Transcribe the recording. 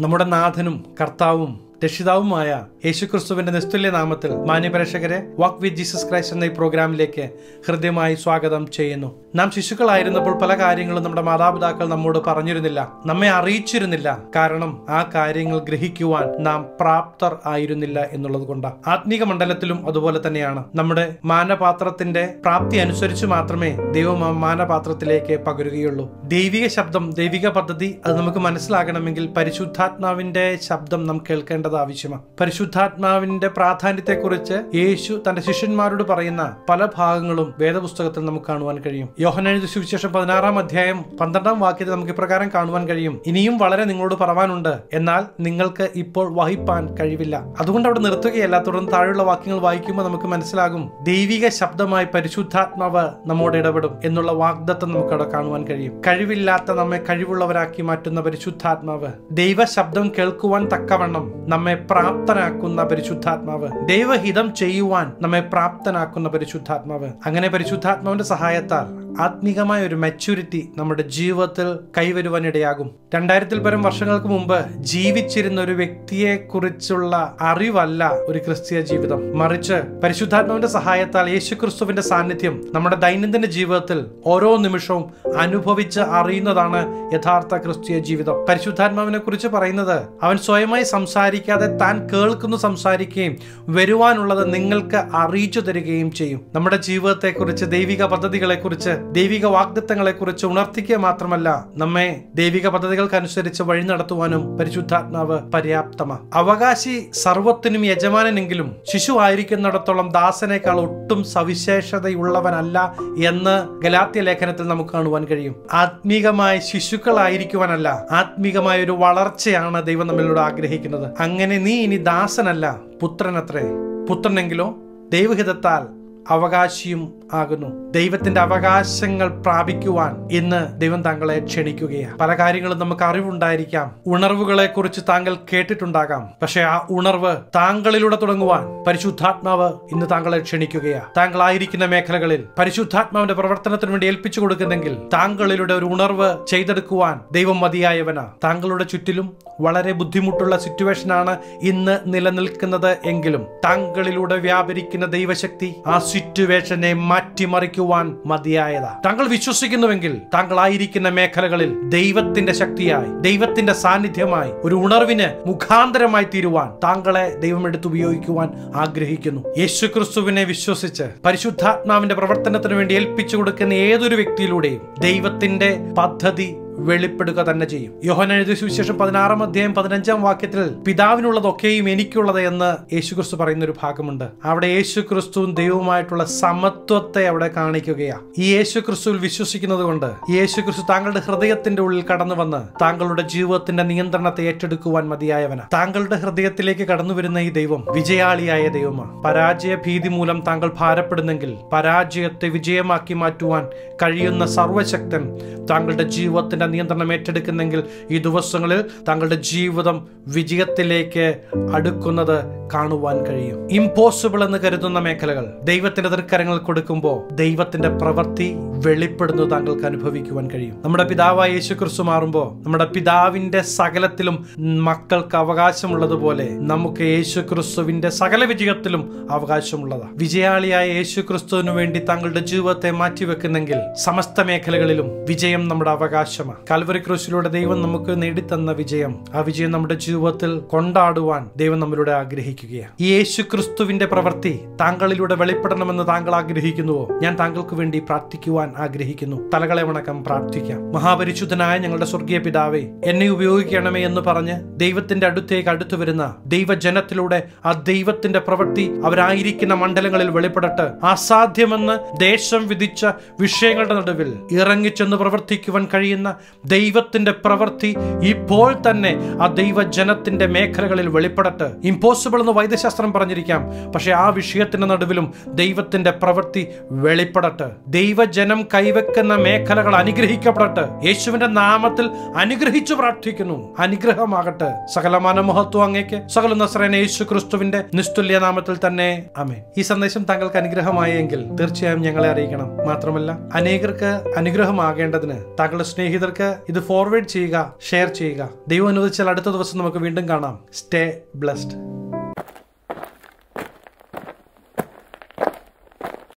നമ്മുടെ നാഥനും കർത്താവും രക്ഷിതാവുമായ യേശുക്രിസ്തുവിന്റെ നിസ്തുല്യ നാമത്തിൽ മാന്യപ്രേക്ഷകരെ വാക്ക് വിത്ത് ജീസസ് ക്രൈസ്റ്റ് എന്ന ഈ പ്രോഗ്രാമിലേക്ക് ഹൃദ്യമായി സ്വാഗതം ചെയ്യുന്നു. നാം ശിശുക്കളായിരുന്നപ്പോൾ പല കാര്യങ്ങളും നമ്മുടെ മാതാപിതാക്കൾ നമ്മോട് പറഞ്ഞിരുന്നില്ല നമ്മെ അറിയിച്ചിരുന്നില്ല. കാരണം ആ കാര്യങ്ങൾ ഗ്രഹിക്കുവാൻ നാം പ്രാപ്തർ ആയിരുന്നില്ല എന്നുള്ളത് കൊണ്ടാണ് ആത്മീക മണ്ഡലത്തിലും അതുപോലെ തന്നെയാണ്. നമ്മുടെ മാനപാത്രത്തിന്റെ പ്രാപ്തി അനുസരിച്ച് മാത്രമേ ദൈവം മാനപാത്രത്തിലേക്ക് പകരുകയുള്ളൂ. ദൈവിക ശബ്ദം ദൈവിക പദ്ധതി അത് നമുക്ക് മനസ്സിലാകണമെങ്കിൽ പരിശുദ്ധാത്മാവിന്റെ ശബ്ദം നാം കേൾക്കേണ്ടത് ആവശ്യമാണ് പരിശുദ്ധാത്മാവിന്റെ പ്രാധാന്യത്തെക്കുറിച്ച് യേശു തന്റെ ശിഷ്യന്മാരോട് പറയുന്ന പല ഭാഗങ്ങളും വേദപുസ്തകത്തിൽ നമുക്ക് കാണുവാൻ കഴിയും. യോഹനെഴുതി സുവിശേഷം പതിനാറാം അധ്യായം പന്ത്രണ്ടാം വാക്യത്തിൽ നമുക്ക് ഇപ്രകാരം കാണുവാൻ കഴിയും. ഇനിയും വളരെ നിങ്ങളോട് പറവാനുണ്ട്. എന്നാൽ നിങ്ങൾക്ക് ഇപ്പോൾ വഹിപ്പാൻ കഴിവില്ല. അതുകൊണ്ട് അവിടെ നിർത്തുകയല്ല. തുടർന്ന് താഴെയുള്ള വാക്യങ്ങൾ വായിക്കുമ്പോൾ നമുക്ക് മനസ്സിലാകും. ദൈവിക ശബ്ദമായി പരിശുദ്ധാത്മാവ് നമ്മോട് ഇടപെടും എന്നുള്ള വാഗ്ദത്തം നമുക്ക് അവിടെ കാണുവാൻ കഴിയും. കഴിവില്ലാത്ത നമ്മെ കഴിവുള്ളവരാക്കി മാറ്റുന്ന പരിശുദ്ധാത്മാവ് ദൈവ ശബ്ദം കേൾക്കുവാൻ തക്കവണ്ണം നമ്മെ പ്രാപ്തനാക്കുന്ന പരിശുദ്ധാത്മാവ്. ദൈവഹിതം ചെയ്യുവാൻ നമ്മെ പ്രാപ്തനാക്കുന്ന പരിശുദ്ധാത്മാവ്. അങ്ങനെ പരിശുദ്ധാത്മാവിന്റെ സഹായത്താൽ ആത്മീകമായ ഒരു മെച്യൂരിറ്റി നമ്മുടെ ജീവിതത്തിൽ കൈവരുവാനിടയാകും. രണ്ടായിരത്തിൽ പരം വർഷങ്ങൾക്ക് മുമ്പ് ജീവിച്ചിരുന്ന ഒരു വ്യക്തിയെ കുറിച്ചുള്ള അറിവല്ല ഒരു ക്രിസ്തീയ ജീവിതം. മറിച്ച് പരിശുദ്ധാത്മാവിന്റെ സഹായത്താൽ യേശുക്രിസ്തുവിന്റെ സാന്നിധ്യം നമ്മുടെ ദൈനംദിന ജീവിതത്തിൽ ഓരോ നിമിഷവും അനുഭവിച്ച് അറിയുന്നതാണ് യഥാർത്ഥ ക്രിസ്തീയ ജീവിതം. പരിശുദ്ധാത്മാവിനെ കുറിച്ച് പറയുന്നത് അവൻ സ്വയമായി സംസാരിക്കാതെ താൻ കേൾക്കുന്നു സംസാരിക്കുകയും വരുവാനുള്ളത് നിങ്ങൾക്ക് അറിയിച്ചു തരികയും ചെയ്യും. നമ്മുടെ ജീവിതത്തെക്കുറിച്ച് ദൈവിക പദ്ധതികളെക്കുറിച്ച് ദൈവിക വാഗ്ദത്തങ്ങളെക്കുറിച്ച് ഉണർത്തിക്കുക മാത്രമല്ല നമ്മെ ദൈവിക പദ്ധതികൾക്കനുസരിച്ച് വഴി നടത്തുവാനും പരിശുദ്ധാത്മാവ് പര്യാപ്തമാണ് അവകാശി സർവത്തിനും യജമാനെങ്കിലും ശിശു ആയിരിക്കുന്നിടത്തോളം ദാസനേക്കാൾ ഒട്ടും സവിശേഷതയുള്ളവനല്ല എന്ന് ഗലാത്യ ലേഖനത്തിൽ നമുക്ക് കാണുവാൻ കഴിയും. ആത്മീകമായ ശിശുക്കളായിരിക്കുവാനല്ല ആത്മീകമായ ഒരു വളർച്ചയാണ് ദൈവം നമ്മളിലൂടെ ആഗ്രഹിക്കുന്നത്. അങ്ങനെ നീ ഇനി ദാസനല്ല പുത്രനത്രേ. പുത്രനെങ്കിലോ ദൈവഹിതത്താൽ അവകാശിയും ആകുന്നു. ദൈവത്തിന്റെ അവകാശങ്ങൾ പ്രാപിക്കുവാൻ ഇന്ന് ദൈവം താങ്കളെ ക്ഷണിക്കുകയാണ്. പല കാര്യങ്ങളും നമുക്ക് അറിവുണ്ടായിരിക്കാം. ഉണർവുകളെ കുറിച്ച് താങ്കൾ കേട്ടിട്ടുണ്ടാകാം. പക്ഷെ ആ ഉണർവ് താങ്കളിലൂടെ തുടങ്ങുവാൻ പരിശുദ്ധാത്മാവ് ഇന്ന് താങ്കളെ ക്ഷണിക്കുകയാണ്. താങ്കളായിരിക്കുന്ന മേഖലകളിൽ പരിശുദ്ധാത്മാവിന്റെ പ്രവർത്തനത്തിന് വേണ്ടി ഏൽപ്പിച്ചു കൊടുക്കുന്നെങ്കിൽ താങ്കളിലൂടെ ഒരു ഉണർവ് ചെയ്തെടുക്കുവാൻ ദൈവം മതിയായവനാ. താങ്കളുടെ ചുറ്റിലും വളരെ ബുദ്ധിമുട്ടുള്ള സിറ്റുവേഷൻ ആണ് ഇന്ന് നിലനിൽക്കുന്നത് എങ്കിലും താങ്കളിലൂടെ വ്യാപരിക്കുന്ന ദൈവശക്തി ആ സിറ്റുവേഷനെ മാറ്റിമറിക്കുവാൻ മതിയായതാ. താങ്കൾ വിശ്വസിക്കുന്നുവെങ്കിൽ താങ്കൾ ആയിരിക്കുന്ന മേഖലകളിൽ ദൈവത്തിന്റെ ശക്തിയായി ദൈവത്തിന്റെ സാന്നിധ്യമായി ഒരു ഉണർവിന് മുഖാന്തരമായി തീരുവാൻ താങ്കളെ ദൈവം എടുത്ത് ഉപയോഗിക്കുവാൻ ആഗ്രഹിക്കുന്നു. യേശു ക്രിസ്തുവിനെ വിശ്വസിച്ച് പരിശുദ്ധാത്മാവിന്റെ പ്രവർത്തനത്തിന് വേണ്ടി ഏൽപ്പിച്ചു കൊടുക്കുന്ന ഏതൊരു വ്യക്തിയിലൂടെയും ദൈവത്തിന്റെ പദ്ധതി വെളിപ്പെടുക തന്നെ ചെയ്യും. യോഹന എഴുതിയ സുവിശേഷം പതിനാറാം അധ്യായം പതിനഞ്ചാം വാക്യത്തിൽ പിതാവിനുള്ളതൊക്കെയും എനിക്കുള്ളത് എന്ന് യേശു ക്രിസ്തു പറയുന്ന ഒരു ഭാഗമുണ്ട്. അവിടെ യേശു ക്രിസ്തുവും ദൈവവുമായിട്ടുള്ള സമത്വത്തെ അവിടെ കാണിക്കുകയാണ് ഈ യേശു ക്രിസ്തുവിൽ വിശ്വസിക്കുന്നത് കൊണ്ട് യേശു ക്രിസ്തു താങ്കളുടെ ഹൃദയത്തിന്റെ ഉള്ളിൽ കടന്നു വന്ന് താങ്കളുടെ ജീവിതത്തിന്റെ നിയന്ത്രണത്തെ ഏറ്റെടുക്കുവാൻ മതിയായവനാണ് താങ്കളുടെ ഹൃദയത്തിലേക്ക് കടന്നു വരുന്ന ഈ ദൈവം വിജയാളിയായ ദൈവമാണ് പരാജയ ഭീതി മൂലം താങ്കൾ ഭാരപ്പെടുന്നെങ്കിൽ പരാജയത്തെ വിജയമാക്കി മാറ്റുവാൻ കഴിയുന്ന സർവശക്തൻ താങ്കളുടെ ജീവിതത്തിന്റെ നിയന്ത്രണം ഏറ്റെടുക്കുന്നെങ്കിൽ ഈ ദിവസങ്ങളിൽ താങ്കളുടെ ജീവിതം വിജയത്തിലേക്ക് അടുക്കുന്നത് കാണുവാൻ കഴിയും. ഇമ്പോസിബിൾ എന്ന് കരുതുന്ന മേഖലകൾ ദൈവത്തിന്റെ തൃക്കരങ്ങൾ കൊടുക്കുമ്പോൾ ദൈവത്തിന്റെ പ്രവൃത്തി വെളിപ്പെടുന്നത് താങ്കൾക്ക് അനുഭവിക്കുവാൻ കഴിയും. നമ്മുടെ പിതാവായ യേശു ക്രിസ്തു മാറുമ്പോൾ നമ്മുടെ പിതാവിന്റെ സകലത്തിലും മക്കൾക്ക് അവകാശമുള്ളതുപോലെ നമുക്ക് യേശു ക്രിസ്തുവിന്റെ സകല വിജയത്തിലും അവകാശമുള്ളതാണ് വിജയാളിയായ യേശു ക്രിസ്തുവിന് വേണ്ടി താങ്കളുടെ ജീവിതത്തെ മാറ്റിവെക്കുന്നെങ്കിൽ സമസ്ത മേഖലകളിലും വിജയം നമ്മുടെ അവകാശമാണ്. കാൽവറി ക്രൂശിലൂടെ ദൈവം നമുക്ക് നേടിത്തന്ന വിജയം. ആ വിജയം നമ്മുടെ ജീവിതത്തിൽ കൊണ്ടാടുവാൻ ദൈവം നമ്മളിലൂടെ ആഗ്രഹിക്കുകയാണ്. ഈ യേശു ക്രിസ്തുവിന്റെ പ്രവൃത്തി താങ്കളിലൂടെ വെളിപ്പെടണമെന്ന് താങ്കൾ ആഗ്രഹിക്കുന്നുവോ? ഞാൻ താങ്കൾക്ക് വേണ്ടി പ്രാർത്ഥിക്കുവാൻ ആഗ്രഹിക്കുന്നു. തലകളെ വണക്കം പ്രാർത്ഥിക്കാം. മഹാപരിശുദ്ധനായ ഞങ്ങളുടെ സ്വർഗീയ പിതാവേ എന്നെ ഉപയോഗിക്കണമേ എന്ന് പറഞ്ഞ് ദൈവത്തിന്റെ അടുത്തേക്ക് അടുത്തു വരുന്ന ദൈവജനത്തിലൂടെ ആ ദൈവത്തിന്റെ പ്രവൃത്തി അവരായിരിക്കുന്ന മണ്ഡലങ്ങളിൽ വെളിപ്പെടട്ടെ അസാധ്യമെന്ന് ദേശം വിധിച്ച വിഷയങ്ങളുടെ നടുവിൽ ഇറങ്ങിച്ചെന്ന് പ്രവർത്തിക്കുവാൻ കഴിയുന്ന ദൈവത്തിന്റെ പ്രവൃത്തി ഇപ്പോൾ തന്നെ ആ ദൈവജനത്തിന്റെ മേഖലകളിൽ വെളിപ്പെടട്ടെ. ഇമ്പോസിബിൾ എന്ന് വൈദ്യശാസ്ത്രം പറഞ്ഞിരിക്കാം. പക്ഷെ ആ വിഷയത്തിന്റെ നടുവിലും ദൈവത്തിന്റെ പ്രവൃത്തി വെളിപ്പെടട്ടെ. ദൈവജനം കൈവെക്കുന്ന മേഖലകൾ അനുഗ്രഹിക്കപ്പെടട്ടെ. യേശുവിന്റെ നാമത്തിൽ അനുഗ്രഹിച്ചു പ്രാർത്ഥിക്കുന്നു. അനുഗ്രഹമാകട്ടെ. സകല മഹത്വം അങ്ങേക്ക്. സകല നസ്രേന യേശു ക്രിസ്തുവിന്റെ നിസ്തുല്യ നാമത്തിൽ തന്നെ. അമേ ഈ സന്ദേശം താങ്കൾക്ക് അനുഗ്രഹമായെങ്കിൽ തീർച്ചയായും ഞങ്ങളെ അറിയിക്കണം. മാത്രമല്ല അനേകർക്ക് അനുഗ്രഹമാകേണ്ടതിന് താങ്കളുടെ സ്നേഹിതർക്ക് മറ്റുള്ളവർക്ക് ഇത് ഫോർവേഡ് ചെയ്യുക ഷെയർ ചെയ്യുക. ദൈവം അനുവദിച്ചാൽ അടുത്ത ദിവസം നമുക്ക് വീണ്ടും കാണാം. Stay blessed